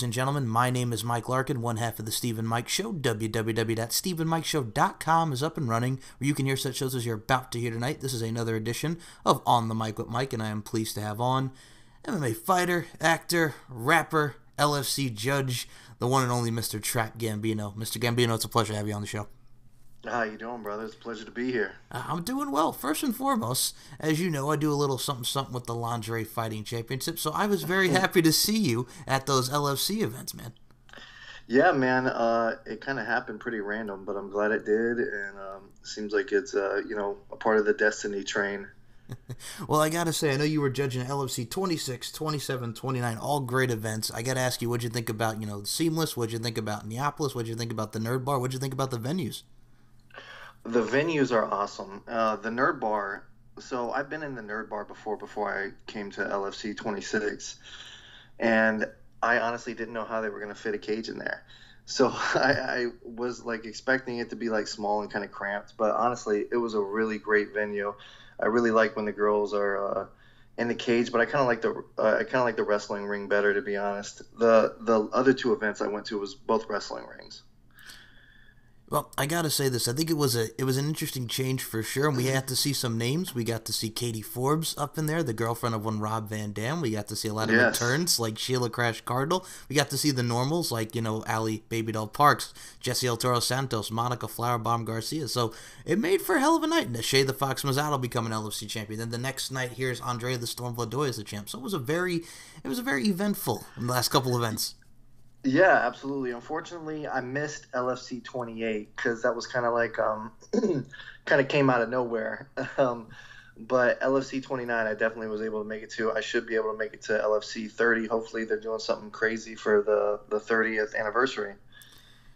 Ladies and gentlemen. My name is Mike Larkin, one half of the Stephen Mike Show. www.stephenmikeshow.com is up and running, where you can hear such shows as you're about to hear tonight. This is another edition of On the Mic with Mike, and I am pleased to have on MMA fighter, actor, rapper, LFC judge, the one and only Mr. Trap Gambino. Mr. Gambino, it's a pleasure to have you on the show. How you doing, brother? It's a pleasure to be here. Uh, I'm doing well. First and foremost, as you know, I do a little something something with the Lingerie Fighting Championship, so I was very happy to see you at those LFC events, man. Yeah, man. Uh, it kind of happened pretty random, but I'm glad it did, and um, seems like it's uh, you know a part of the destiny train. well, I gotta say, I know you were judging LFC 26, 27, 29, all great events. I gotta ask you, what'd you think about you know Seamless? What'd you think about Neapolis? What'd you think about the Nerd Bar? What'd you think about the venues? The venues are awesome. Uh, the Nerd Bar. So I've been in the Nerd Bar before. Before I came to LFC 26, and I honestly didn't know how they were going to fit a cage in there. So I, I, was like expecting it to be like small and kind of cramped, but honestly, it was a really great venue. I really like when the girls are uh, in the cage, but I kind of like the uh, I kind of like the wrestling ring better, to be honest. The the other two events I went to was both wrestling rings. Well, I gotta say this. I think it was a it was an interesting change for sure, and we had to see some names. We got to see Katie Forbes up in there, the girlfriend of one Rob Van Dam. We got to see a lot of yes. returns like Sheila Crash Cardinal. We got to see the normals like you know Ali Baby Doll Parks, Jesse El Toro Santos, Monica Flowerbomb Garcia. So it made for a hell of a night. And Shea the Fox Mazzotto become an LFC champion. Then the next night, here's Andrea the Storm Vladoy as the champ. So it was a very it was a very eventful in the last couple events. Yeah, absolutely. Unfortunately, I missed LFC 28 because that was kind of like um, kind of came out of nowhere. Um, but LFC 29, I definitely was able to make it to. I should be able to make it to LFC 30. Hopefully, they're doing something crazy for the the 30th anniversary.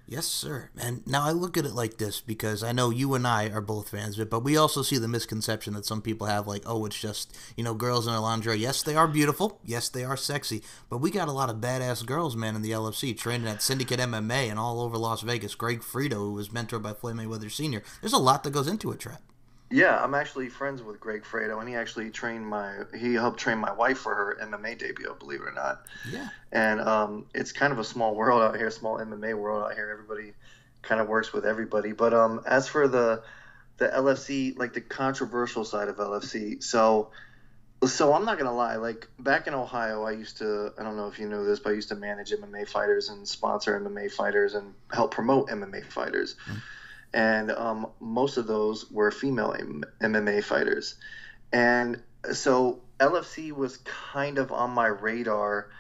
Yes, sir. And now I look at it like this because I know you and I are both fans of it, but we also see the misconception that some people have like, oh, it's just, you know, girls in a lingerie. Yes, they are beautiful. Yes, they are sexy. But we got a lot of badass girls, man, in the LFC, training at Syndicate MMA and all over Las Vegas. Greg Frito, who was mentored by Floyd Mayweather Sr. There's a lot that goes into it, Trap. Yeah, I'm actually friends with Greg Fredo, and he actually trained my he helped train my wife for her MMA debut, believe it or not. Yeah. And um, it's kind of a small world out here, small MMA world out here. Everybody kind of works with everybody. But um, as for the the LFC, like the controversial side of LFC, so so I'm not gonna lie. Like back in Ohio, I used to I don't know if you know this, but I used to manage MMA fighters and sponsor MMA fighters and help promote MMA fighters. Mm-hmm and um, most of those were female MMA fighters. And so LFC was kind of on my radar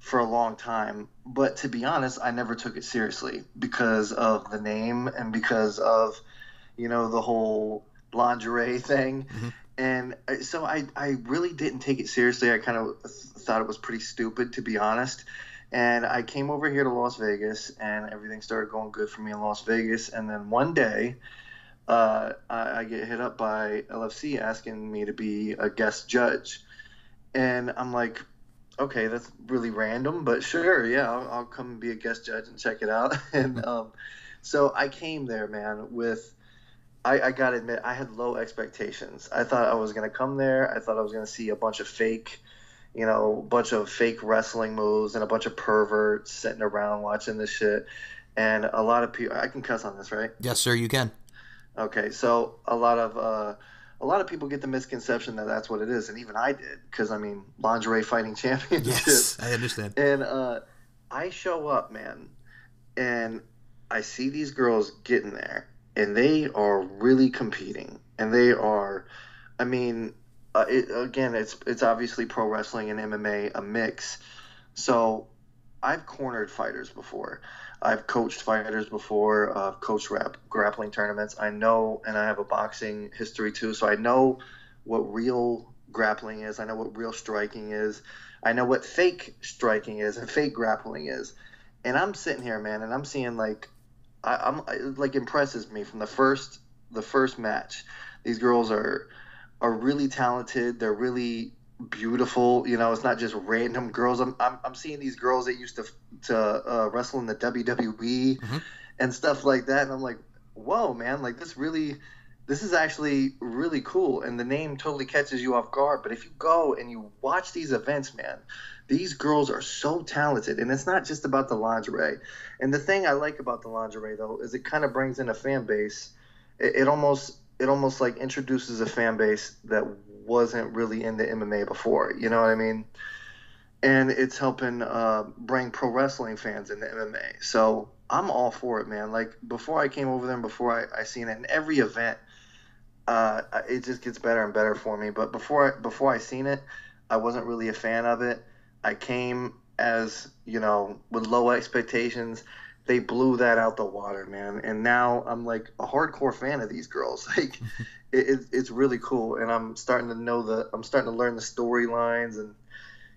for a long time, but to be honest, I never took it seriously because of the name and because of, you know, the whole lingerie thing. Mm-hmm. And so I, I really didn't take it seriously. I kind of thought it was pretty stupid, to be honest. And I came over here to Las Vegas, and everything started going good for me in Las Vegas. And then one day, uh, I, I, get hit up by LFC asking me to be a guest judge. And I'm like, okay, that's really random, but sure, yeah, I'll, I'll come and be a guest judge and check it out. and um, so I came there, man, with. I, I gotta admit, I had low expectations. I thought I was gonna come there. I thought I was gonna see a bunch of fake you know, a bunch of fake wrestling moves and a bunch of perverts sitting around watching this shit. And a lot of people, I can cuss on this, right? Yes, sir, you can. Okay, so a lot of uh, a lot of people get the misconception that that's what it is, and even I did, because I mean, lingerie fighting championship. Yes, I understand. And uh, I show up, man, and I see these girls getting there, and they are really competing, and they are, I mean, uh, it, again, it's it's obviously pro wrestling and MMA a mix. So I've cornered fighters before. I've coached fighters before. Uh, I've coached rap, grappling tournaments. I know, and I have a boxing history too. So I know what real grappling is. I know what real striking is. I know what fake striking is and fake grappling is. And I'm sitting here, man, and I'm seeing like, I, am like impresses me from the first the first match. These girls are are really talented. They're really beautiful. You know, it's not just random girls. I'm, I'm, I'm seeing these girls that used to to uh, wrestle in the WWE mm-hmm. and stuff like that, and I'm like, whoa, man! Like this really, this is actually really cool and the name totally catches you off guard but if you go and you watch these events man these girls are so talented and it's not just about the lingerie and the thing i like about the lingerie though is it kind of brings in a fan base it, it almost it almost like introduces a fan base that wasn't really in the mma before you know what i mean and it's helping uh, bring pro wrestling fans into mma so I'm all for it, man. Like before I came over there and before I, I seen it in every event, uh, it just gets better and better for me. But before I, before I seen it, I wasn't really a fan of it. I came as you know with low expectations. They blew that out the water, man. And now I'm like a hardcore fan of these girls. Like it, it, it's really cool, and I'm starting to know the I'm starting to learn the storylines and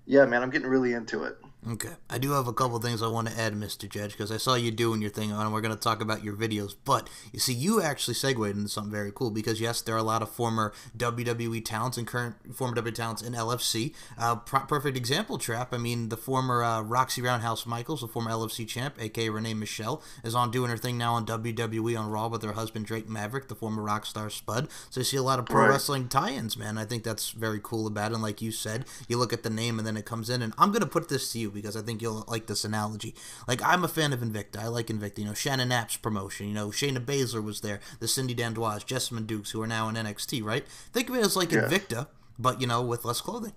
yeah, man, I'm getting really into it. Okay. I do have a couple things I want to add, Mr. Judge, because I saw you doing your thing on, and we're going to talk about your videos. But you see, you actually segued into something very cool because, yes, there are a lot of former WWE talents and current former WWE talents in LFC. Uh, perfect example, Trap. I mean, the former uh, Roxy Roundhouse Michaels, the former LFC champ, aka Renee Michelle, is on doing her thing now on WWE on Raw with her husband, Drake Maverick, the former Rockstar Spud. So you see a lot of pro right. wrestling tie ins, man. I think that's very cool about it. And like you said, you look at the name and then it comes in. And I'm going to put this to you because I think you'll like this analogy. Like I'm a fan of Invicta. I like Invicta. You know, Shannon Knapp's promotion. You know, Shayna Baszler was there. The Cindy Dandois, Jessamyn Dukes, who are now in NXT. Right? Think of it as like yeah. Invicta, but you know, with less clothing.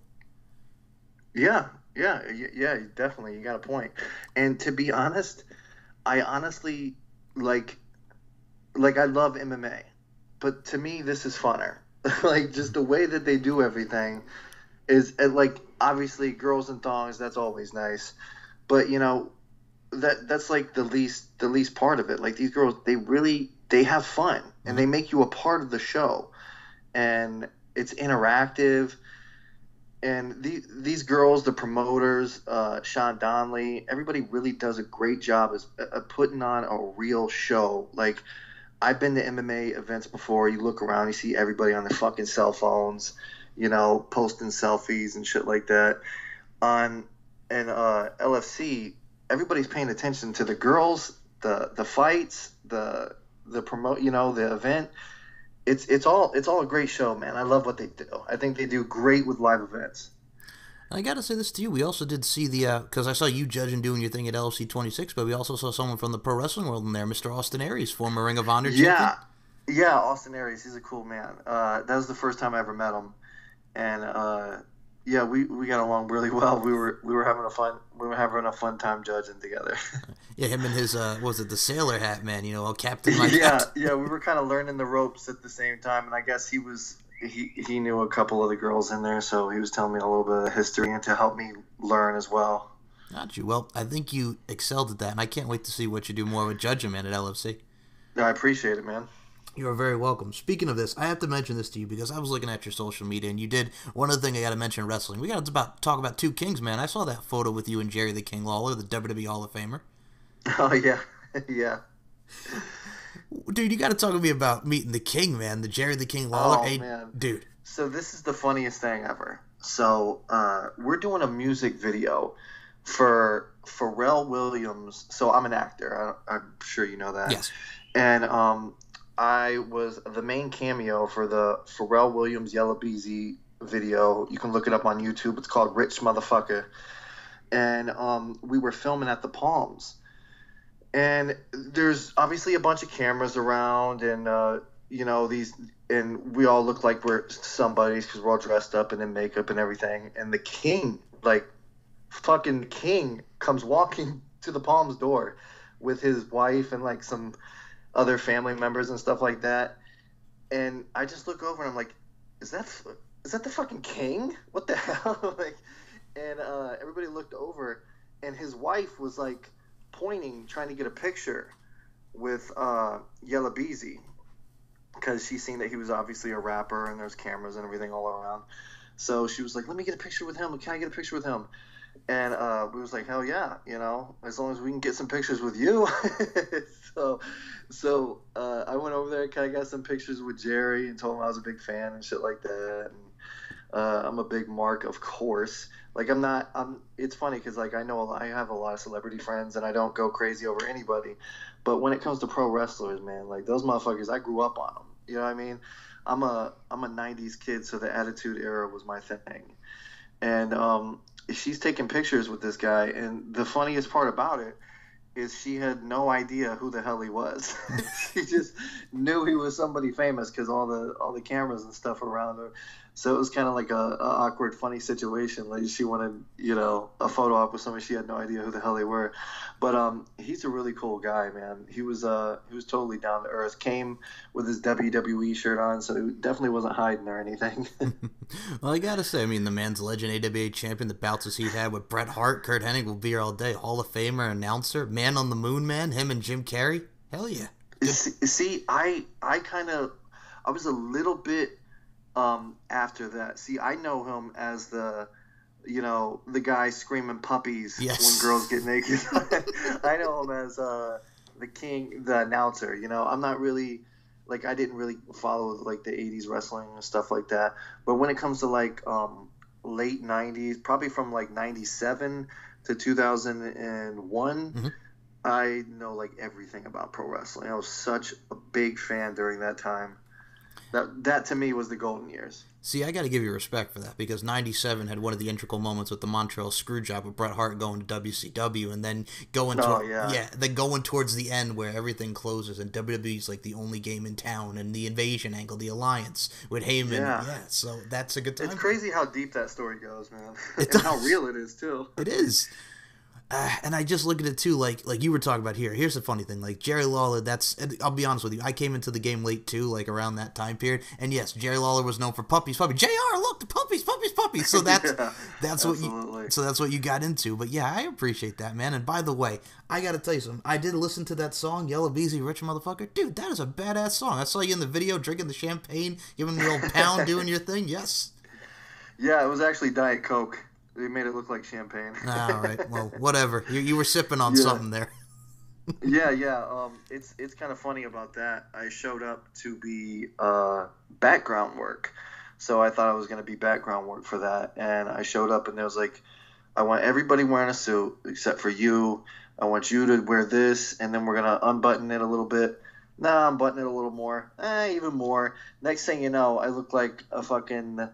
Yeah, yeah, yeah. Definitely, you got a point. And to be honest, I honestly like, like I love MMA, but to me, this is funner. like just the way that they do everything is like obviously girls and thongs that's always nice. But you know that that's like the least the least part of it. Like these girls they really they have fun and they mm-hmm. make you a part of the show. And it's interactive. And these these girls the promoters uh, shaun donnelly everybody really does a great job as uh, putting on a real show. Like i've been to mma events before. You look around you see everybody on their fucking cell phones you know, posting selfies and shit like that. On and uh, LFC, everybody's paying attention to the girls, the the fights, the the promote, you know, the event. It's it's all it's all a great show, man. I love what they do. I think they do great with live events. I got to say this to you. We also did see the because uh, I saw you judging doing your thing at LFC 26, but we also saw someone from the pro wrestling world in there, Mr. Austin Aries, former Ring of Honor yeah. champion. Yeah, Austin Aries. He's a cool man. Uh, that was the first time I ever met him and uh, yeah, we, we got along really well. We were we were having a fun we were having a fun time judging together. yeah, him and his uh, was it the sailor hat man? You know, captain like yeah, yeah. We were kind of learning the ropes at the same time, and I guess he was he he knew a couple of the girls in there, so he was telling me a little bit of history and to help me learn as well. Got you. Well, I think you excelled at that, and I can't wait to see what you do more with judging, man, at LFC. I appreciate it, man. You are very welcome. Speaking of this, I have to mention this to you because I was looking at your social media and you did one other thing I got to mention wrestling. We got to about talk about two kings, man. I saw that photo with you and Jerry the King Lawler, the WWE Hall of Famer. Oh yeah, yeah. Dude, you got to talk to me about meeting the King, man. The Jerry the King Lawler. Oh hey, man, dude. So this is the funniest thing ever. So uh, we're doing a music video for Pharrell Williams. So I'm an actor. I, am sure you know that. Yes. And um, I was the main cameo for the Pharrell Williams Yellow Beezy video. You can look it up on YouTube. It's called Rich Motherfucker. And um, we were filming at the Palms. And there's obviously a bunch of cameras around, and uh, you know these, and we all look like we're somebody's because we're all dressed up and in makeup and everything. And the king, like fucking king, comes walking to the Palms door with his wife and like some other family members and stuff like that. And I just look over and I'm like, is that is that the fucking king? What the hell? like, and uh, everybody looked over, and his wife was like pointing, trying to get a picture with uh, Yella Beezy because she seen that he was obviously a rapper and there's cameras and everything all around. So she was like, "Let me get a picture with him. Can I get a picture with him?" And uh, we was like, "Hell yeah, you know, as long as we can get some pictures with you." so so uh, I went over there, kind of got some pictures with Jerry, and told him I was a big fan and shit like that. And uh, I'm a big Mark, of course. Like I'm not. I'm. It's funny because like I know lot, I have a lot of celebrity friends, and I don't go crazy over anybody. But when it comes to pro wrestlers, man, like those motherfuckers, I grew up on them. You know what I mean? I'm a I'm a '90s kid, so the Attitude Era was my thing, and um, she's taking pictures with this guy, and the funniest part about it is she had no idea who the hell he was. she just knew he was somebody famous because all the all the cameras and stuff around her. So it was kind of like a, a, awkward, funny situation. Like she wanted, you know, a photo op with somebody she had no idea who the hell they were. But um, he's a really cool guy, man. He was uh he was totally down to earth. Came with his WWE shirt on, so he definitely wasn't hiding or anything. well, I gotta say, I mean, the man's legend, AWA champion, the bouts he had with Bret Hart, Curt Hennig will be here all day. Hall of Famer, announcer, man on the moon, man. Him and Jim Carrey. Hell yeah. See, see I I kind of I was a little bit um, after that. See, I know him as the, you know, the guy screaming puppies yes. when girls get naked. I know him as uh, the king, the announcer. You know, I'm not really like I didn't really follow like the '80s wrestling and stuff like that. But when it comes to like um, late '90s, probably from like '97 to 2001. Mm-hmm. I know like everything about pro wrestling. I was such a big fan during that time. That that to me was the golden years. See, I got to give you respect for that because '97 had one of the integral moments with the Montreal Screwjob with Bret Hart going to WCW and then going to oh, yeah. yeah, then going towards the end where everything closes and WWE's like the only game in town and the invasion angle, the alliance with Heyman. Yeah, yeah so that's a good time. It's crazy how deep that story goes, man. It's how real it is too. It is. Uh, and I just look at it too, like like you were talking about here. Here's the funny thing, like Jerry Lawler. That's I'll be honest with you. I came into the game late too, like around that time period. And yes, Jerry Lawler was known for puppies, puppies. Jr. Look, the puppies, puppies, puppies. So that's yeah, that's absolutely. what you so that's what you got into. But yeah, I appreciate that, man. And by the way, I got to tell you something. I did listen to that song, Yella Beezy, Rich Motherfucker. Dude, that is a badass song. I saw you in the video drinking the champagne, giving the old pound, doing your thing. Yes. Yeah, it was actually Diet Coke. They made it look like champagne. All right. Well, whatever. You, you were sipping on yeah. something there. yeah, yeah. Um, it's it's kind of funny about that. I showed up to be uh, background work, so I thought I was going to be background work for that, and I showed up and there was like, I want everybody wearing a suit except for you. I want you to wear this, and then we're gonna unbutton it a little bit. Nah, I'm buttoning it a little more. Eh, even more. Next thing you know, I look like a fucking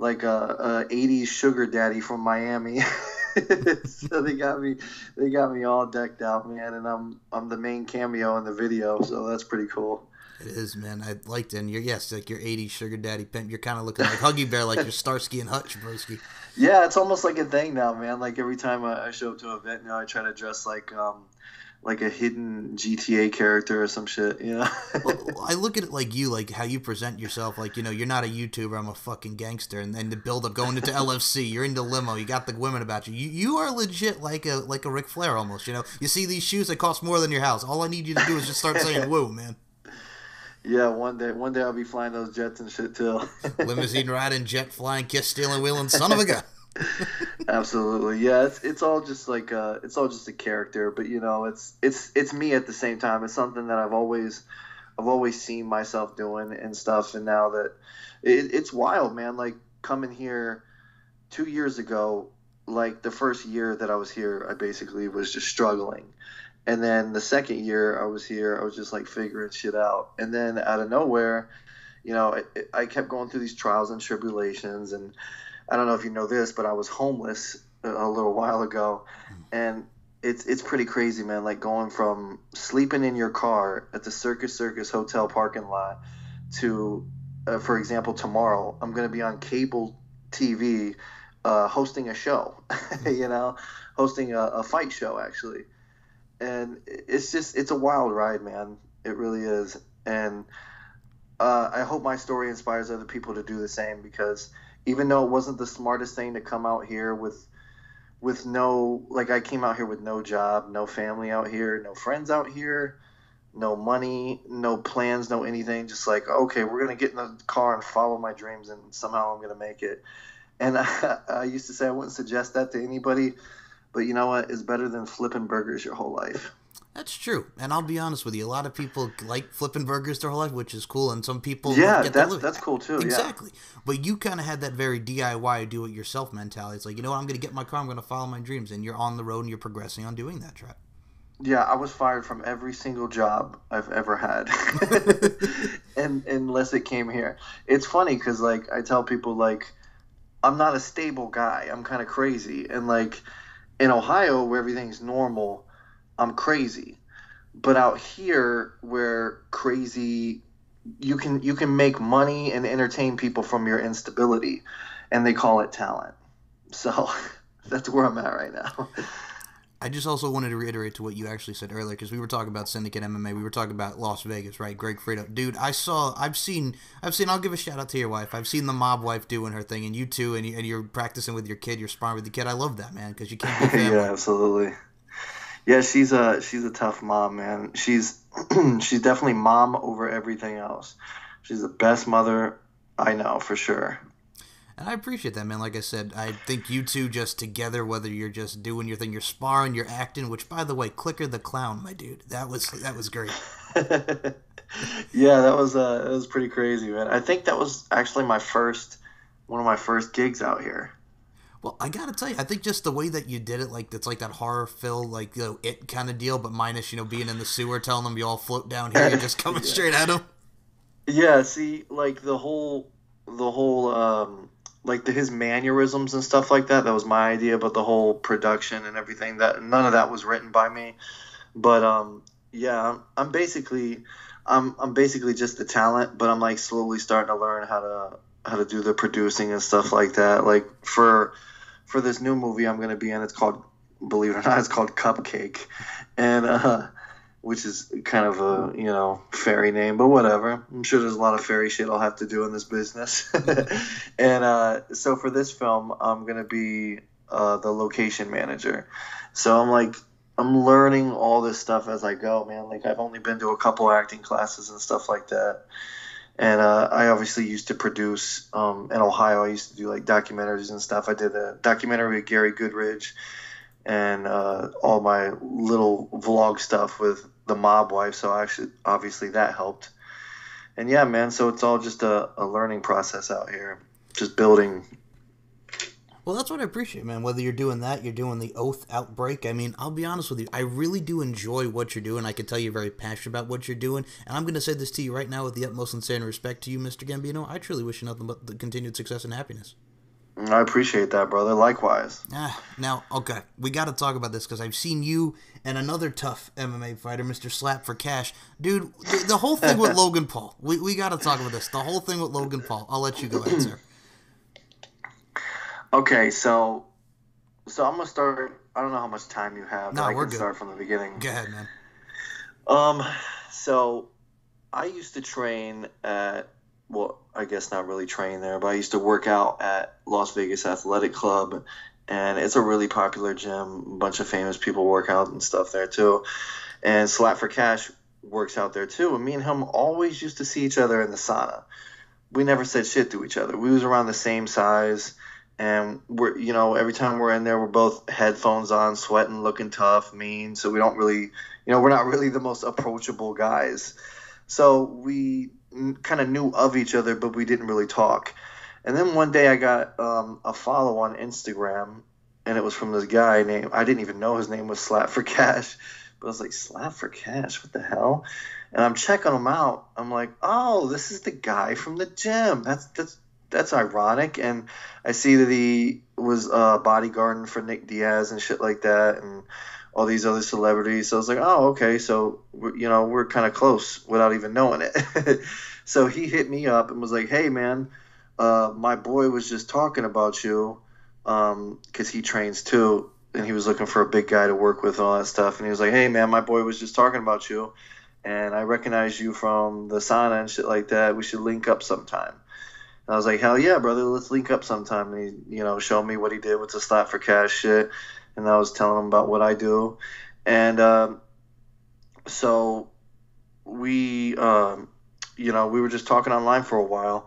like a, a 80s sugar daddy from Miami. so they got me they got me all decked out, man, and I'm I'm the main cameo in the video, so that's pretty cool. It is, man. I liked it. And you're yes, like your '80s sugar daddy pimp. You're kind of looking like Huggy Bear, like your Starsky and Hutch, broski. Yeah, it's almost like a thing now, man. Like every time I, I show up to an event now, I try to dress like um, like a hidden GTA character or some shit, you know. well, I look at it like you, like how you present yourself. Like you know, you're not a YouTuber. I'm a fucking gangster. And then the build up going into LFC, you're into limo. You got the women about you. You you are legit like a like a Ric Flair almost. You know, you see these shoes that cost more than your house. All I need you to do is just start saying "woo," man. Yeah, one day, one day I'll be flying those jets and shit too. Limousine riding, jet flying, kiss stealing, wheeling, son of a gun. Absolutely, yeah. It's it's all just like uh, it's all just a character, but you know, it's it's it's me at the same time. It's something that I've always I've always seen myself doing and stuff, and now that it, it's wild, man. Like coming here two years ago, like the first year that I was here, I basically was just struggling. And then the second year I was here, I was just like figuring shit out. And then out of nowhere, you know, I, I kept going through these trials and tribulations and I don't know if you know this, but I was homeless a little while ago, and it's it's pretty crazy, man. Like going from sleeping in your car at the Circus Circus hotel parking lot to, uh, for example, tomorrow I'm going to be on cable TV uh, hosting a show, you know, hosting a, a fight show actually, and it's just it's a wild ride, man. It really is, and uh, I hope my story inspires other people to do the same because even though it wasn't the smartest thing to come out here with with no like I came out here with no job, no family out here, no friends out here, no money, no plans, no anything. Just like okay, we're gonna get in the car and follow my dreams, and somehow I'm gonna make it. And I, I used to say I wouldn't suggest that to anybody, but you know what? It's better than flipping burgers your whole life. That's true, and I'll be honest with you. A lot of people like flipping burgers their whole life, which is cool, and some people yeah, that's that's cool too. Exactly, yeah. but you kind of had that very DIY, do it yourself mentality. It's like you know what, I'm going to get my car, I'm going to follow my dreams, and you're on the road and you're progressing on doing that, Trap. Yeah, I was fired from every single job I've ever had, and unless it came here. It's funny because like I tell people like I'm not a stable guy. I'm kind of crazy, and like in Ohio where everything's normal, I'm crazy. But out here where crazy you can you can make money and entertain people from your instability and they call it talent. So that's where I'm at right now. I just also wanted to reiterate to what you actually said earlier because we were talking about Syndicate MMA. We were talking about Las Vegas, right? Greg Frito, dude. I saw, I've seen, I've seen. I'll give a shout out to your wife. I've seen the mob wife doing her thing, and you too, and, you, and you're practicing with your kid. You're sparring with the kid. I love that, man, because you can't be yeah, absolutely. Yeah, she's a she's a tough mom, man. She's she's definitely mom over everything else. She's the best mother I know for sure. And I appreciate that, man. Like I said, I think you two just together, whether you're just doing your thing, you're sparring, you're acting. Which, by the way, Clicker the Clown, my dude, that was that was great. yeah, that was uh, that was pretty crazy, man. I think that was actually my first one of my first gigs out here. Well, I gotta tell you, I think just the way that you did it, like it's like that horror film, like you know, it kind of deal, but minus you know being in the sewer, telling them you all float down here, you're just coming yeah. straight at them. Yeah, see, like the whole, the whole, um, like the, his mannerisms and stuff like that. That was my idea, but the whole production and everything that none of that was written by me. But um, yeah, I'm, I'm basically, I'm I'm basically just the talent, but I'm like slowly starting to learn how to how to do the producing and stuff like that. Like for for this new movie I'm going to be in, it's called believe it or not, it's called Cupcake, and uh, which is kind of a you know fairy name, but whatever. I'm sure there's a lot of fairy shit I'll have to do in this business. and uh, so for this film, I'm gonna be uh, the location manager. So I'm like I'm learning all this stuff as I go, man. Like I've only been to a couple acting classes and stuff like that. And uh, I obviously used to produce um, in Ohio. I used to do like documentaries and stuff. I did a documentary with Gary Goodridge and uh, all my little vlog stuff with the mob wife. So actually, obviously, that helped. And yeah, man. So it's all just a, a learning process out here, just building. Well, that's what I appreciate, man. Whether you're doing that, you're doing the Oath Outbreak. I mean, I'll be honest with you. I really do enjoy what you're doing. I can tell you're very passionate about what you're doing. And I'm going to say this to you right now with the utmost sincere respect to you, Mr. Gambino. I truly wish you nothing but the continued success and happiness. I appreciate that, brother. Likewise. Ah, now, okay, we got to talk about this because I've seen you and another tough MMA fighter, Mr. Slap for Cash. Dude, the, the whole thing with Logan Paul. We, we got to talk about this. The whole thing with Logan Paul. I'll let you go ahead, sir. Okay, so so I'm gonna start. I don't know how much time you have. No, I we're can good. start from the beginning. Go ahead, man. Um, so I used to train at well, I guess not really train there, but I used to work out at Las Vegas Athletic Club, and it's a really popular gym. A bunch of famous people work out and stuff there too. And Slap for Cash works out there too. And me and him always used to see each other in the sauna. We never said shit to each other. We was around the same size, and we're you know every time we're in there, we're both headphones on, sweating, looking tough, mean. So we don't really, you know, we're not really the most approachable guys. So we kind of knew of each other, but we didn't really talk. And then one day I got um, a follow on Instagram, and it was from this guy named I didn't even know his name was Slap for Cash, but I was like Slap for Cash, what the hell? And I'm checking him out. I'm like, oh, this is the guy from the gym. That's that's that's ironic. And I see that he was uh, bodyguarding for Nick Diaz and shit like that, and all these other celebrities. So I was like, oh, okay. So, you know, we're kind of close without even knowing it. so he hit me up and was like, hey, man, uh, my boy was just talking about you because um, he trains too. And he was looking for a big guy to work with and all that stuff. And he was like, hey, man, my boy was just talking about you. And I recognize you from the sauna and shit like that. We should link up sometime. I was like, hell yeah, brother, let's link up sometime. And he, you know, showed me what he did with the slap for cash shit and I was telling him about what I do, and um, so we, um, you know, we were just talking online for a while,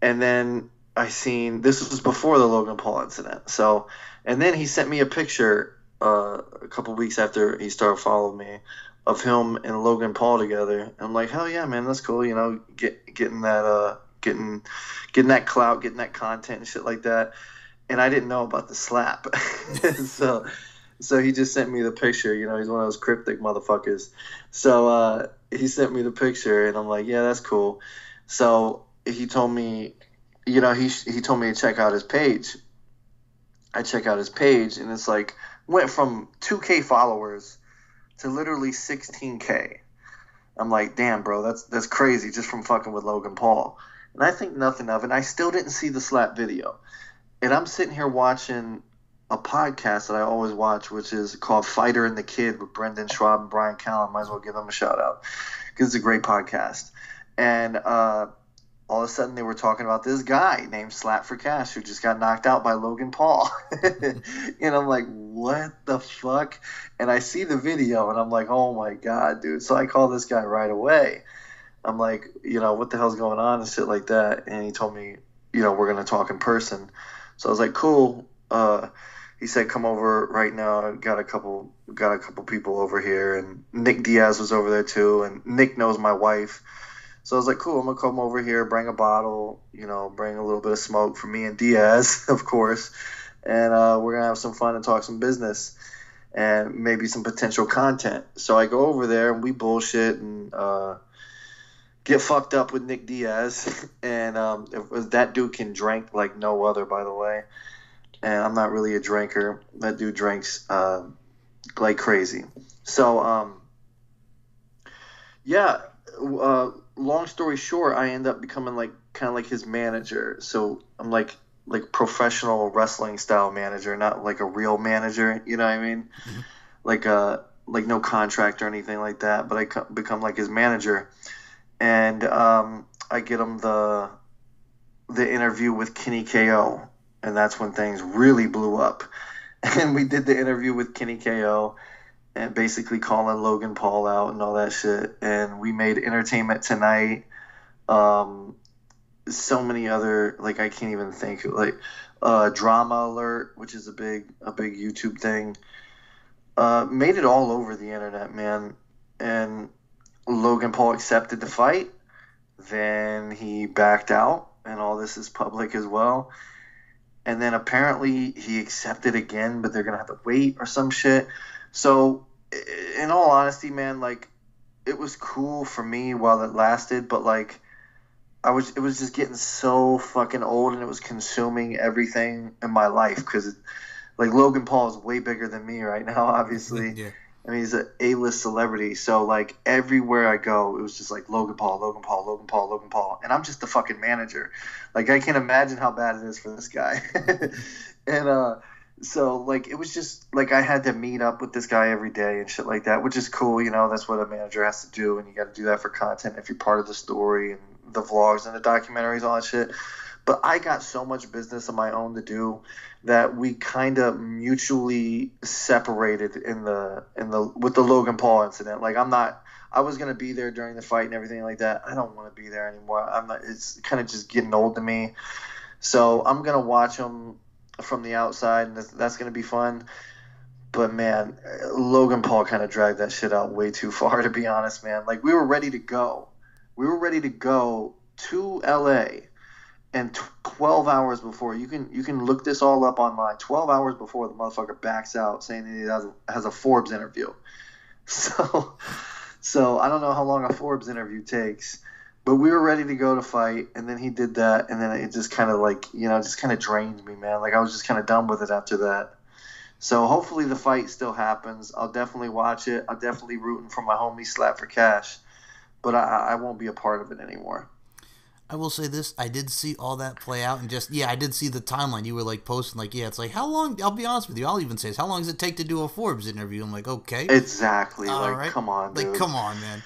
and then I seen this was before the Logan Paul incident. So, and then he sent me a picture uh, a couple weeks after he started following me of him and Logan Paul together. And I'm like, hell yeah, man, that's cool. You know, get getting that uh, getting getting that clout, getting that content and shit like that and I didn't know about the slap. so so he just sent me the picture. You know, he's one of those cryptic motherfuckers. So uh, he sent me the picture, and I'm like, yeah, that's cool. So he told me, you know, he he told me to check out his page. I check out his page, and it's like went from 2K followers to literally 16K. I'm like, damn, bro, that's that's crazy just from fucking with Logan Paul. And I think nothing of it. And I still didn't see the slap video. And I'm sitting here watching a podcast that I always watch, which is called Fighter and the Kid with Brendan Schaub and Brian Callen. Might as well give them a shout out because it's a great podcast. And uh, all of a sudden they were talking about this guy named Slap for Cash who just got knocked out by Logan Paul. and I'm like, what the fuck? And I see the video and I'm like, oh my God, dude. So I call this guy right away. I'm like, you know, what the hell's going on and shit like that. And he told me, you know, we're going to talk in person. So I was like, cool. Uh, he said, come over right now. I got a couple, got a couple people over here. And Nick Diaz was over there too. And Nick knows my wife. So I was like, cool, I'm gonna come over here, bring a bottle, you know, bring a little bit of smoke for me and Diaz, of course, and uh, we're gonna have some fun and talk some business and maybe some potential content. So I go over there and we bullshit and uh, get fucked up with Nick Diaz, and um, that dude can drink like no other, by the way. And I'm not really a drinker. That dude drinks uh, like crazy. So um, yeah. Uh, long story short, I end up becoming like kind of like his manager. So I'm like like professional wrestling style manager, not like a real manager. You know what I mean? Mm-hmm. Like uh like no contract or anything like that. But I co- become like his manager, and um, I get him the the interview with Kenny KO, and that's when things really blew up. And we did the interview with Kenny KO and basically calling Logan Paul out and all that shit. And we made Entertainment Tonight. Um, so many other like I can't even think like uh, Drama Alert, which is a big a big YouTube thing. Uh, made it all over the internet, man. And Logan Paul accepted the fight. Then he backed out, and all this is public as well. And then apparently he accepted again, but they're gonna have to wait or some shit. So, in all honesty, man, like it was cool for me while it lasted, but like I was, it was just getting so fucking old, and it was consuming everything in my life because, like, Logan Paul is way bigger than me right now, obviously. Yeah. I mean, he's an A-list celebrity, so like everywhere I go, it was just like Logan Paul, Logan Paul, Logan Paul, Logan Paul, and I'm just the fucking manager. Like I can't imagine how bad it is for this guy. and uh, so like it was just like I had to meet up with this guy every day and shit like that, which is cool. You know, that's what a manager has to do, and you got to do that for content if you're part of the story and the vlogs and the documentaries, all that shit. But I got so much business of my own to do that we kind of mutually separated in the in the with the Logan Paul incident. Like I'm not. I was gonna be there during the fight and everything like that. I don't want to be there anymore. I'm not. It's kind of just getting old to me. So I'm gonna watch them from the outside, and that's, that's going to be fun. But man, Logan Paul kind of dragged that shit out way too far, to be honest, man. Like we were ready to go, we were ready to go to LA, and 12 hours before you can you can look this all up online. 12 hours before the motherfucker backs out, saying that he has a, has a Forbes interview. So, so I don't know how long a Forbes interview takes but we were ready to go to fight and then he did that and then it just kind of like you know just kind of drained me man. Like i was just kind of done with it after that. So hopefully the fight still happens. I'll definitely watch it. I'll definitely rooting for my homie slap for cash but i, I won't be a part of it anymore I will say this: I did see all that play out, and just yeah, I did see the timeline. You were like posting, like yeah, it's like how long? I'll be honest with you. I'll even say, how long does it take to do a Forbes interview? I'm like, okay, exactly. All like, right. come on, dude. like come on, man.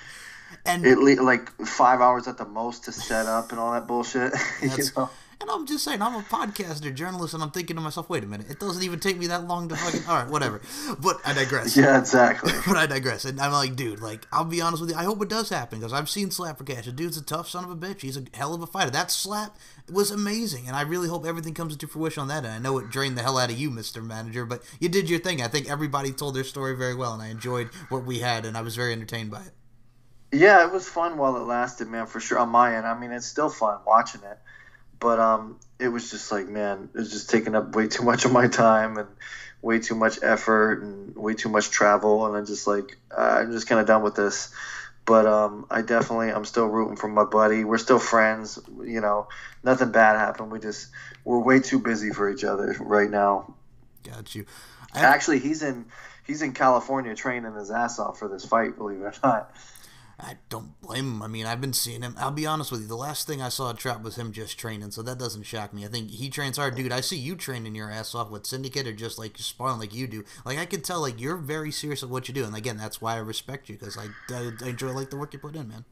And it like five hours at the most to set up and all that bullshit. you know? And I'm just saying, I'm a podcaster, journalist, and I'm thinking to myself, wait a minute, it doesn't even take me that long to fucking. All right, whatever. But I digress. Yeah, exactly. but I digress. And I'm like, dude, like, I'll be honest with you, I hope it does happen because I've seen Slap for Cash. The dude's a tough son of a bitch. He's a hell of a fighter. That slap was amazing, and I really hope everything comes into fruition on that. And I know it drained the hell out of you, Mr. Manager, but you did your thing. I think everybody told their story very well, and I enjoyed what we had, and I was very entertained by it. Yeah, it was fun while it lasted, man, for sure. On my end, I mean, it's still fun watching it, but um, it was just like, man, it was just taking up way too much of my time and way too much effort and way too much travel, and I'm just like, uh, I'm just kind of done with this. But um, I definitely I'm still rooting for my buddy. We're still friends. You know, nothing bad happened. We just we're way too busy for each other right now. Got you. Actually, he's in he's in California training his ass off for this fight. Believe it or not. I don't blame him. I mean, I've been seeing him. I'll be honest with you. The last thing I saw at Trap was him just training, so that doesn't shock me. I think he trains hard, dude. I see you training your ass off with Syndicate or just like sparring like you do. Like I can tell, like you're very serious of what you do, and again, that's why I respect you because I, I, I enjoy like the work you put in, man.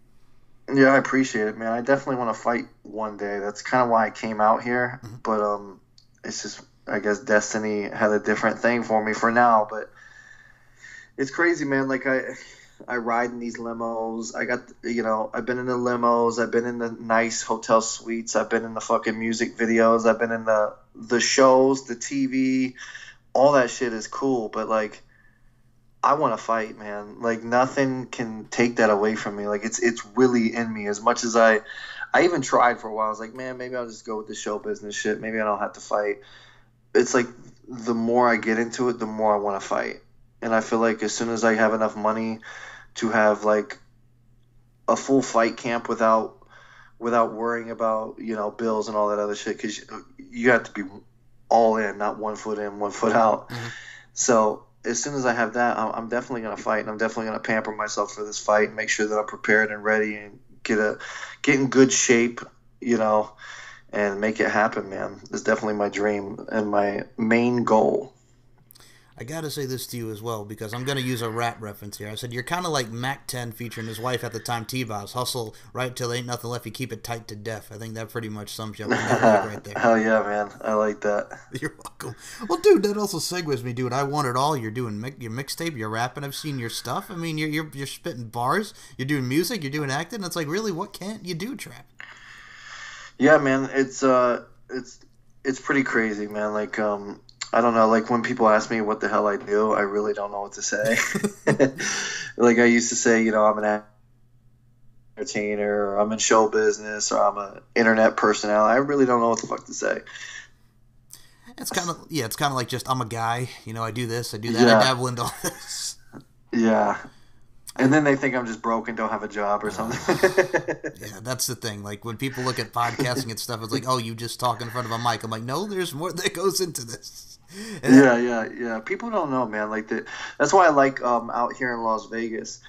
Yeah, I appreciate it, man. I definitely want to fight one day. That's kind of why I came out here, mm-hmm. but um, it's just I guess destiny had a different thing for me for now, but it's crazy, man. Like I I ride in these limos. I got, you know, I've been in the limos. I've been in the nice hotel suites. I've been in the fucking music videos. I've been in the the shows, the TV. All that shit is cool, but like, I want to fight, man. Like nothing can take that away from me. Like it's it's really in me. As much as I, I even tried for a while. I was like, man, maybe I'll just go with the show business shit. Maybe I don't have to fight. It's like the more I get into it, the more I want to fight and I feel like as soon as I have enough money to have like a full fight camp without without worrying about you know bills and all that other shit because you have to be all in, not one foot in, one foot out. Mm-hmm. So as soon as I have that, I'm definitely gonna fight, and I'm definitely gonna pamper myself for this fight and make sure that I'm prepared and ready and get a get in good shape, you know, and make it happen, man. It's definitely my dream and my main goal. I gotta say this to you as well because I'm gonna use a rap reference here. I said you're kind of like Mack 10 featuring his wife at the time, T-Boz. Hustle right till ain't nothing left. You keep it tight to death. I think that pretty much sums you up right there. Hell yeah, man! I like that. You're welcome. Well, dude, that also segues me, dude. I want it all. You're doing mi- your mixtape. You're rapping. I've seen your stuff. I mean, you're, you're you're spitting bars. You're doing music. You're doing acting. It's like really, what can't you do, Trap? Yeah, man. It's uh, it's it's pretty crazy, man. Like um I don't know. Like when people ask me what the hell I do, I really don't know what to say. like I used to say, you know, I'm an entertainer, or I'm in show business, or I'm an internet personality. I really don't know what the fuck to say. It's kind of yeah. It's kind of like just I'm a guy. You know, I do this, I do that, yeah. I dabble into all this. Yeah, and then they think I'm just broke and don't have a job or something. Uh, yeah, that's the thing. Like when people look at podcasting and stuff, it's like, oh, you just talk in front of a mic. I'm like, no, there's more that goes into this. And yeah, yeah, yeah. People don't know, man. Like the, that's why I like um, out here in Las Vegas.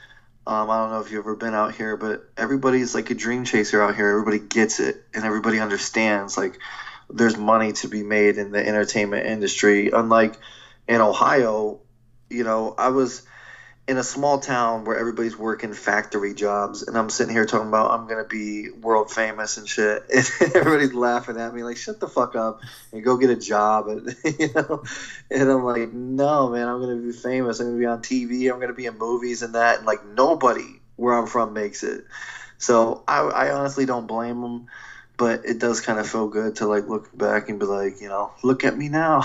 Um, I don't know if you've ever been out here, but everybody's like a dream chaser out here. Everybody gets it, and everybody understands. Like, there's money to be made in the entertainment industry. Unlike in Ohio, you know, I was in a small town where everybody's working factory jobs and I'm sitting here talking about I'm gonna be world famous and shit and everybody's laughing at me like shut the fuck up and go get a job and you know? And I'm like no man I'm gonna be famous. I'm gonna be on TV I'm gonna be in movies and that and like nobody where I'm from makes it. So I, I honestly don't blame them but it does kind of feel good to like look back and be like you know look at me now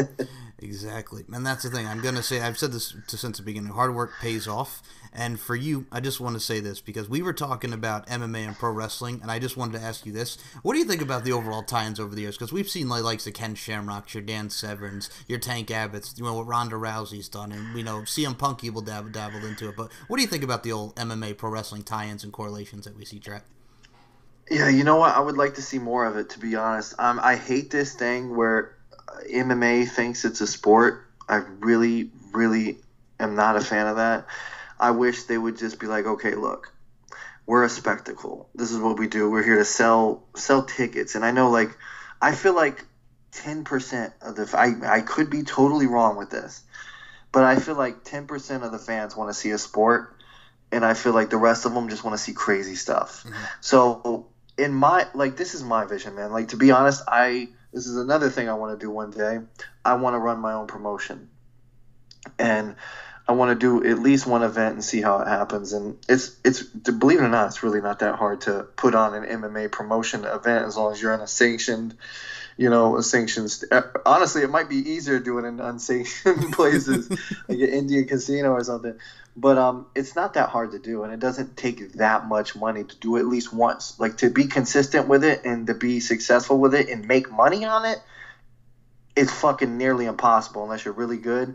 Exactly. And that's the thing. I'm going to say, I've said this to, since the beginning hard work pays off. And for you, I just want to say this because we were talking about MMA and pro wrestling, and I just wanted to ask you this. What do you think about the overall tie ins over the years? Because we've seen like, likes of Ken Shamrock, your Dan Severns, your Tank Abbott's, you know, what Ronda Rousey's done, and, you know, CM Punk people dab- dabbled into it. But what do you think about the old MMA pro wrestling tie ins and correlations that we see, Trap? Yeah, you know what? I would like to see more of it, to be honest. Um, I hate this thing where MMA thinks it's a sport. I really, really am not a fan of that. I wish they would just be like, okay, look, we're a spectacle. This is what we do. We're here to sell sell tickets. And I know, like, I feel like ten percent of the I I could be totally wrong with this, but I feel like ten percent of the fans want to see a sport, and I feel like the rest of them just want to see crazy stuff. Mm-hmm. So in my like, this is my vision, man. Like to be honest, I this is another thing I want to do one day. I want to run my own promotion. And I want to do at least one event and see how it happens. And it's it's believe it or not, it's really not that hard to put on an MMA promotion event as long as you're in a sanctioned, you know, a sanctioned. Honestly, it might be easier doing it in unsanctioned places, like an Indian casino or something but um, it's not that hard to do, and it doesn't take that much money to do at least once. Like to be consistent with it and to be successful with it and make money on it, it's fucking nearly impossible unless you're really good.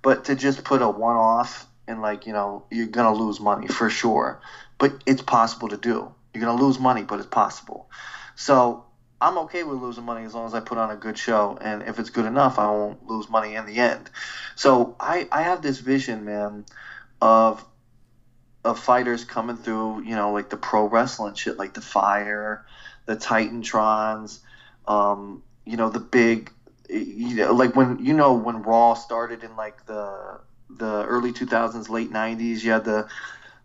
But to just put a one-off and like you know you're gonna lose money for sure, but it's possible to do. You're gonna lose money, but it's possible. So I'm okay with losing money as long as I put on a good show, and if it's good enough, I won't lose money in the end. So I I have this vision, man, of of fighters coming through, you know, like the pro wrestling shit, like the Fire, the Titantrons, um, you know, the big, you know, like when you know when Raw started in like the the early 2000s, late 90s, you had the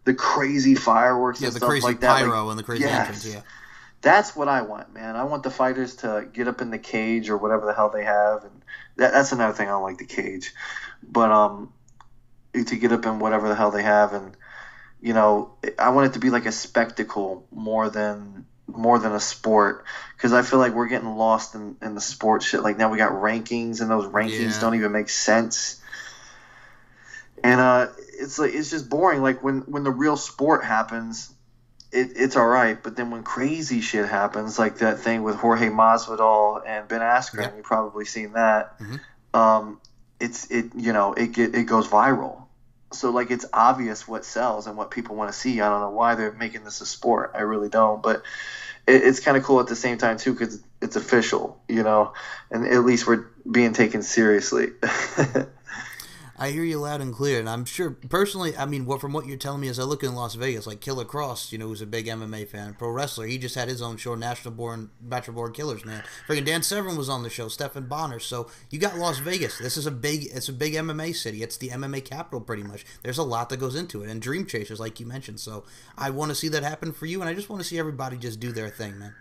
the crazy fireworks yeah, and the stuff crazy like that. pyro like, and the crazy yes. entrance. Yeah, that's what I want, man. I want the fighters to get up in the cage or whatever the hell they have, and that, that's another thing I don't like the cage, but um, to get up in whatever the hell they have, and you know, I want it to be like a spectacle more than more than a sport because I feel like we're getting lost in, in the sports shit. Like now we got rankings, and those rankings Yeah. don't even make sense. And uh, it's like it's just boring. Like when when the real sport happens, it, it's all right. But then when crazy shit happens, like that thing with Jorge Masvidal and Ben Askren, Yep. you've probably seen that. Mhm. Um, it's it you know it get it goes viral. So like it's obvious what sells and what people want to see. I don't know why they're making this a sport. I really don't. But it, it's kind of cool at the same time too because it's official, you know, and at least we're being taken seriously. I hear you loud and clear, and I'm sure personally. I mean, what from what you're telling me as I look in Las Vegas, like Killer Kross, you know, who's a big MMA fan, pro wrestler. He just had his own show, National Born Bachelor Born Killers, man. Freaking Dan Severn was on the show, Stephan Bonnar. So you got Las Vegas. This is a big, it's a big MMA city. It's the MMA capital, pretty much. There's a lot that goes into it, and Dream Chasers, like you mentioned. So I want to see that happen for you, and I just want to see everybody just do their thing, man.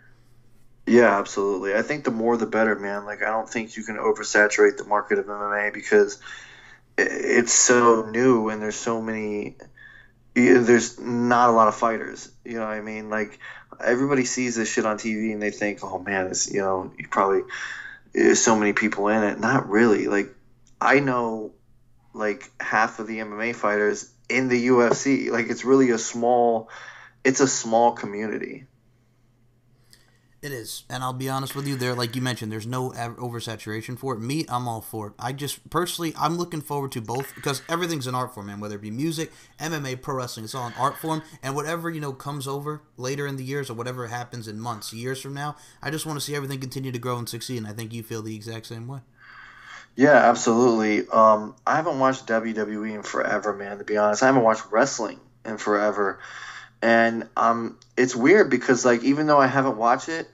Yeah, absolutely. I think the more the better, man. Like I don't think you can oversaturate the market of MMA because it's so new and there's so many there's not a lot of fighters. You know what I mean? Like everybody sees this shit on TV and they think, "Oh man, it's, you know, you probably there's so many people in it." Not really. Like I know like half of the MMA fighters in the UFC. Like it's really a small it's a small community. It is, and I'll be honest with you. There, like you mentioned, there's no oversaturation for it. Me, I'm all for it. I just personally, I'm looking forward to both because everything's an art form, man. Whether it be music, MMA, pro wrestling, it's all an art form. And whatever you know comes over later in the years, or whatever happens in months, years from now, I just want to see everything continue to grow and succeed. And I think you feel the exact same way. Yeah, absolutely. Um, I haven't watched WWE in forever, man. To be honest, I haven't watched wrestling in forever, and um, it's weird because like even though I haven't watched it,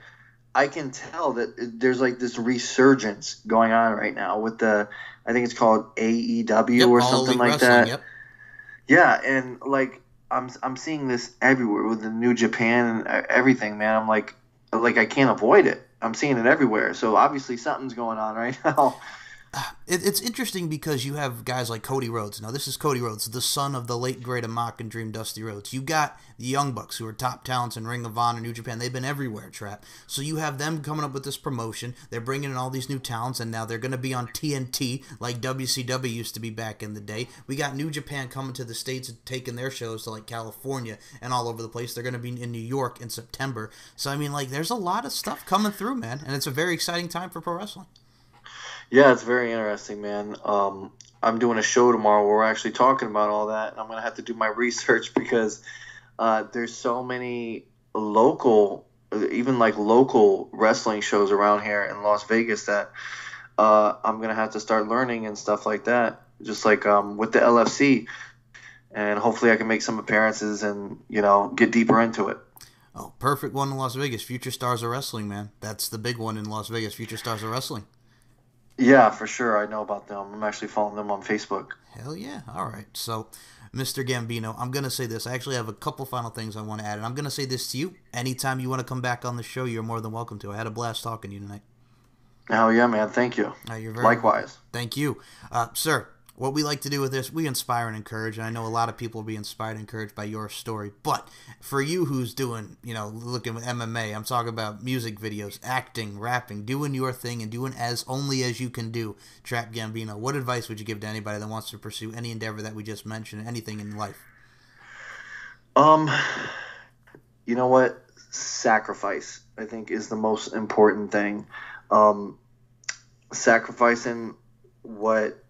I can tell that there's like this resurgence going on right now with the I think it's called AEW Yep, or something like Wrestling, that. Yep. Yeah, and like I'm I'm seeing this everywhere with the New Japan and e- everything, man. I'm like like I can't avoid it. I'm seeing it everywhere. So obviously something's going on right now. It, it's interesting because you have guys like Cody Rhodes. Now, this is Cody Rhodes, the son of the late great American Dream Dusty Rhodes. You got the Young Bucks, who are top talents in Ring of Honor, New Japan. They've been everywhere, Trap. So you have them coming up with this promotion. They're bringing in all these new talents, and now they're going to be on TNT like WCW used to be back in the day. We got New Japan coming to the States and taking their shows to like California and all over the place. They're going to be in New York in September. So, I mean, like, there's a lot of stuff coming through, man. And it's a very exciting time for pro wrestling. Yeah, it's very interesting, man. Um, I'm doing a show tomorrow where we're actually talking about all that, and I'm gonna have to do my research because uh, there's so many local, even like local wrestling shows around here in Las Vegas that uh, I'm gonna have to start learning and stuff like that. Just like um, with the LFC, and hopefully I can make some appearances and you know get deeper into it. Oh, perfect one in Las Vegas. Future Stars of Wrestling, man. That's the big one in Las Vegas. Future Stars of Wrestling. Yeah, for sure. I know about them. I'm actually following them on Facebook. Hell yeah. All right. So, Mr. Gambino, I'm going to say this. I actually have a couple final things I want to add, and I'm going to say this to you. Anytime you want to come back on the show, you're more than welcome to. I had a blast talking to you tonight. Hell yeah, man. Thank you. Uh, you're very Likewise. Thank you. Uh, sir, what we like to do with this, we inspire and encourage, and I know a lot of people will be inspired and encouraged by your story. But for you who's doing, you know, looking with MMA, I'm talking about music videos, acting, rapping, doing your thing and doing as only as you can do, Trap Gambino, what advice would you give to anybody that wants to pursue any endeavor that we just mentioned, anything in life? Um, you know what? Sacrifice, I think, is the most important thing. Um, sacrificing what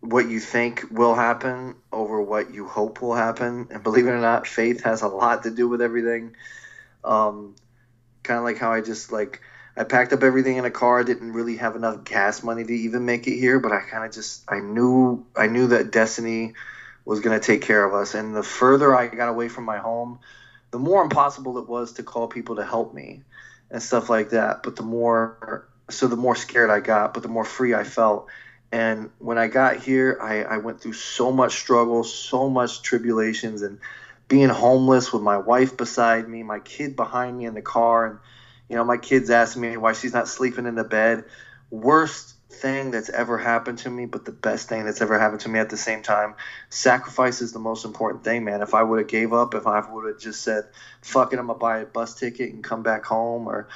what you think will happen over what you hope will happen. And believe it or not, faith has a lot to do with everything. Um, kind of like how I just like I packed up everything in a car. Didn't really have enough gas money to even make it here, but I kind of just I knew I knew that destiny was going to take care of us. And the further I got away from my home, the more impossible it was to call people to help me and stuff like that. But the more so the more scared I got, but the more free I felt. And when I got here, I, I went through so much struggle, so much tribulations, and being homeless with my wife beside me, my kid behind me in the car, and you know, my kids asking me why she's not sleeping in the bed. Worst thing that's ever happened to me, but the best thing that's ever happened to me at the same time. Sacrifice is the most important thing, man. If I would have gave up, if I would have just said, "Fuck it, I'm gonna buy a bus ticket and come back home," or,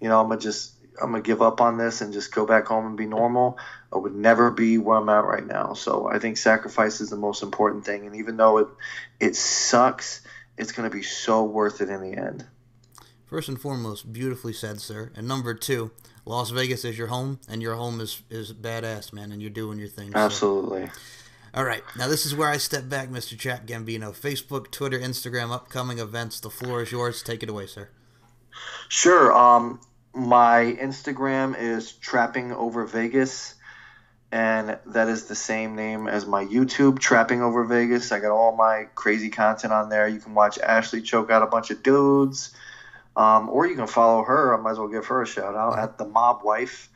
you know, I'm gonna just I'm gonna give up on this and just go back home and be normal, I would never be where I'm at right now. So I think sacrifice is the most important thing, and even though it it sucks, it's gonna be so worth it in the end. First and foremost, beautifully said, sir. And number two, Las Vegas is your home, and your home is is badass, man, and you're doing your thing. Absolutely. So. All right, now this is where I step back, Mr. Trap Gambino. Facebook, Twitter, Instagram, upcoming events. The floor is yours. Take it away, sir. Sure. Um, my Instagram is Trapping Over Vegas, and that is the same name as my YouTube, Trapping Over Vegas. I got all my crazy content on there. You can watch Ashley choke out a bunch of dudes. Um, or you can follow her. I might as well give her a shout out at the Mob Wife,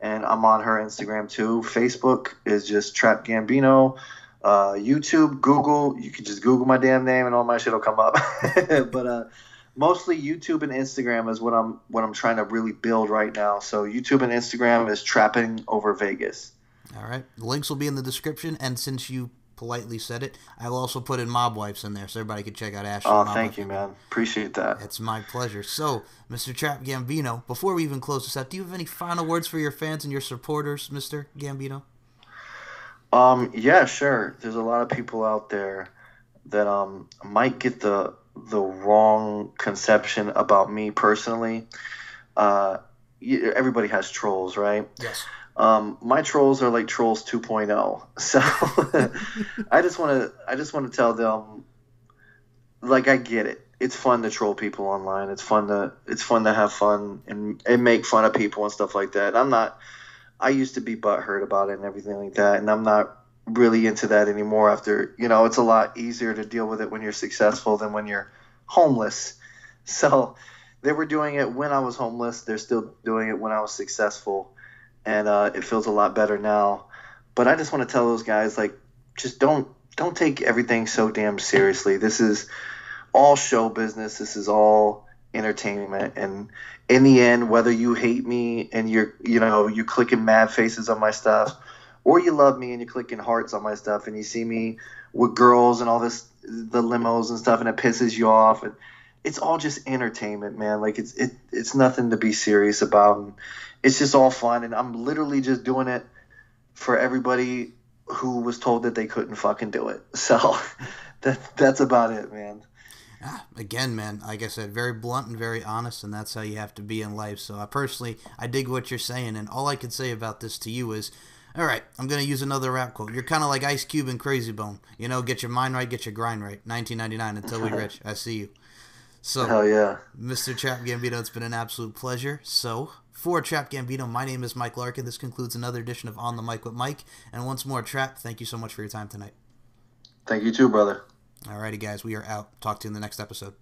and I'm on her Instagram too. Facebook is just Trap Gambino. Uh, YouTube, Google, you can just Google my damn name and all my shit will come up. but uh, mostly YouTube and Instagram is what I'm what I'm trying to really build right now. So YouTube and Instagram is Trapping Over Vegas. All right, the links will be in the description, and since you politely said it. I will also put in Mob Wipes in there so everybody can check out Ashley. Oh, thank you, man. Appreciate that. It's my pleasure. So, Mr. Trap Gambino, before we even close this out, do you have any final words for your fans and your supporters, Mr. Gambino? Um, yeah, sure. There's a lot of people out there that um might get the the wrong conception about me personally. Uh, everybody has trolls, right? Yes. Um, my trolls are like trolls 2.0. So I just want to I just want to tell them like I get it. It's fun to troll people online. It's fun to it's fun to have fun and, and make fun of people and stuff like that. I'm not I used to be butthurt about it and everything like that, and I'm not really into that anymore after you know, it's a lot easier to deal with it when you're successful than when you're homeless. So they were doing it when I was homeless. They're still doing it when I was successful and uh, it feels a lot better now. But I just want to tell those guys like, just don't don't take everything so damn seriously. This is all show business. This is all entertainment, and in the end, whether you hate me and you're you know you're clicking mad faces on my stuff, or you love me and you're clicking hearts on my stuff, and you see me with girls and all this the limos and stuff, and it pisses you off and it's all just entertainment, man. Like it's it it's nothing to be serious about. And it's just all fun, and I'm literally just doing it for everybody who was told that they couldn't fucking do it. So that that's about it, man. Ah, again, man, like I said, very blunt and very honest, and that's how you have to be in life. So I personally, I dig what you're saying, and all I can say about this to you is, all right, I'm gonna use another rap quote. You're kind of like Ice Cube and Krayzie Bone. You know, get your mind right, get your grind right. 1999 until we rich. I see you. So, Hell yeah. Mr. Trap Gambino, it's been an absolute pleasure. So, for Trap Gambino, my name is Mike Larkin. This concludes another edition of On the Mic with Mike. And once more, Trap, thank you so much for your time tonight. Thank you too, brother. Alrighty, guys, we are out. Talk to you in the next episode.